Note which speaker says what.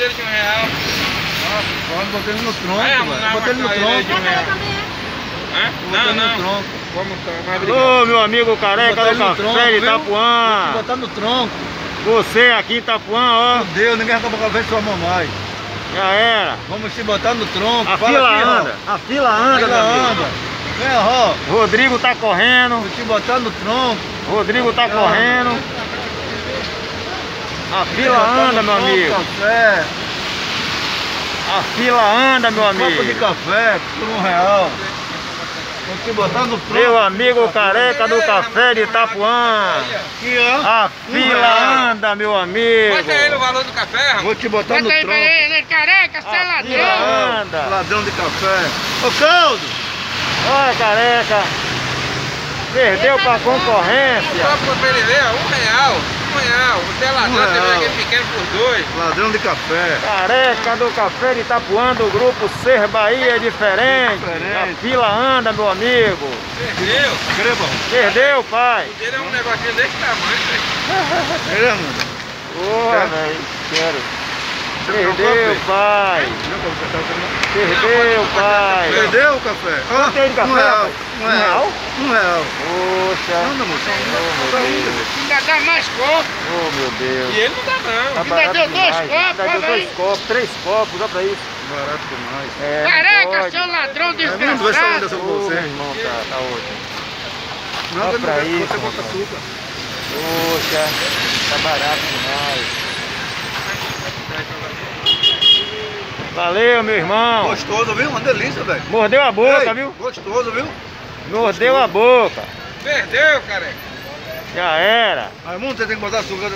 Speaker 1: dele de um real.
Speaker 2: Nossa, botei ele no tronco,
Speaker 1: arrumar
Speaker 2: Botei ele no tronco.
Speaker 1: Hã? Não,
Speaker 2: no
Speaker 1: não.
Speaker 2: tronco.
Speaker 1: Vamos obrigado.
Speaker 3: Ô, meu amigo careca do
Speaker 2: ele no tronco,
Speaker 3: café de? Itapuã.
Speaker 2: Botar no tronco.
Speaker 3: Você aqui em Itapuã, ó.
Speaker 2: Meu Deus, ninguém acaba com a vez sua mamãe.
Speaker 3: Já era.
Speaker 2: Vamos te botar no tronco.
Speaker 3: A
Speaker 2: Fala
Speaker 3: fila
Speaker 2: aqui, ó.
Speaker 3: anda. A fila anda,
Speaker 2: Fila
Speaker 3: meu amigo.
Speaker 2: anda. Vem, ó.
Speaker 3: Rodrigo tá correndo.
Speaker 2: Vou te botar no tronco.
Speaker 3: Rodrigo tá correndo. A fila anda, meu
Speaker 2: tronco,
Speaker 3: amigo.
Speaker 2: Café.
Speaker 3: A fila anda, meu
Speaker 2: Copo de
Speaker 3: amigo.
Speaker 2: café por um real. Vou te botar no tronco.
Speaker 3: Meu amigo careca do café de Itapuã. A fila anda, meu amigo.
Speaker 1: Bota aí o valor do café, rapaz.
Speaker 2: Vou te botar no
Speaker 4: Bota aí pra
Speaker 2: tronco.
Speaker 4: ele, ele careca, você é ladrão.
Speaker 3: fila. anda.
Speaker 2: Ladrão de café. Ô, Caldo.
Speaker 3: Olha, careca. Perdeu pra
Speaker 1: Um
Speaker 3: concorrência.
Speaker 1: copo pra ele ver, ó, um real. Um real. Você é ladrão, você vende
Speaker 2: real.
Speaker 1: aquele pequeno por dois.
Speaker 2: Ladrão de café.
Speaker 3: Careca do café de Itapuã do grupo Ser Bahia é diferente.
Speaker 2: Diferente.
Speaker 3: A fila anda, meu amigo.
Speaker 1: Perdeu.
Speaker 2: Creba.
Speaker 3: Perdeu, pai.
Speaker 1: O dele é um negocinho desse tamanho, velho.
Speaker 2: Creba, mano.
Speaker 3: Porra,
Speaker 2: Quer?
Speaker 3: velho. Quero. Perdeu, pai. Perdeu, pai.
Speaker 2: Perdeu o café? Ó,
Speaker 3: tem de café,
Speaker 2: um real. Um
Speaker 3: Um
Speaker 2: real. Um real.
Speaker 3: Poxa.
Speaker 2: Anda, moço.
Speaker 3: Oh, meu Deus.
Speaker 4: Ainda dá mais copo.
Speaker 3: Oh, meu Deus.
Speaker 1: E ele não dá não.
Speaker 3: Tá
Speaker 4: Ainda deu dois
Speaker 3: demais.
Speaker 4: copos,
Speaker 3: Ainda deu dois copos, três copos, olha pra isso.
Speaker 2: Barato demais.
Speaker 3: É, não
Speaker 4: Careca,
Speaker 3: pode.
Speaker 4: seu ladrão
Speaker 2: É mesmo? Vê se eu
Speaker 4: desgraçado.
Speaker 2: ainda sou
Speaker 3: Ô,
Speaker 2: você.
Speaker 3: irmão, tá, tá ótimo.
Speaker 2: Não, eu
Speaker 3: pra
Speaker 2: não
Speaker 3: isso,
Speaker 2: você bota
Speaker 3: rapaz.
Speaker 2: açúcar.
Speaker 3: Poxa, tá barato demais. Valeu, meu irmão.
Speaker 2: Gostoso, viu? Uma delícia, velho.
Speaker 3: Mordeu a boca,
Speaker 2: Ei,
Speaker 3: viu?
Speaker 2: Gostoso, viu?
Speaker 3: Mordeu a boca.
Speaker 1: Perdeu, careca.
Speaker 3: Já era.
Speaker 2: Raimundo, você tem que botar açúcar.